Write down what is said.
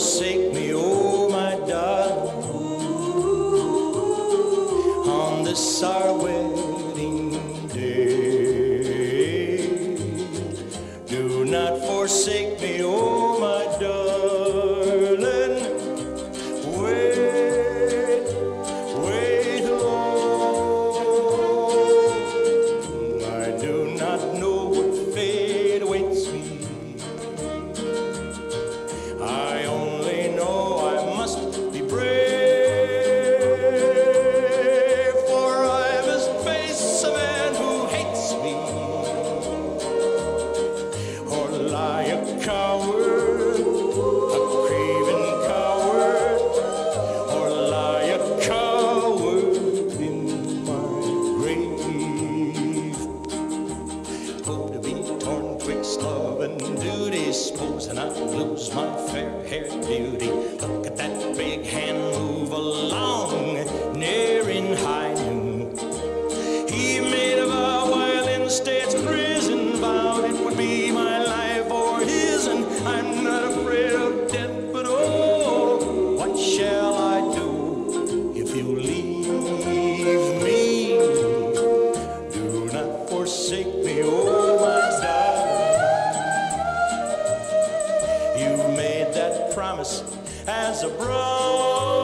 forsake me, oh my darling, on this our wedding day. Do not forsake. fair hair's beauty. Look at that big hand. promise as a brother.